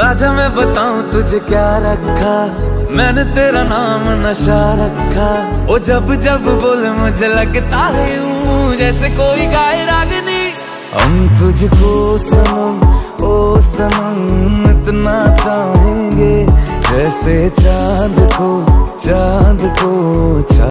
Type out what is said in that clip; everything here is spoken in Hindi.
आजा मैं बताऊँ तुझे क्या रखा? मैंने तेरा नाम नशा रखा। ओ जब जब बोले मुझे लगता है जैसे कोई गाय रागनी। हम तुझको सनम, ओ सनम, इतना चाहेंगे, जैसे चाँद को चाँद को।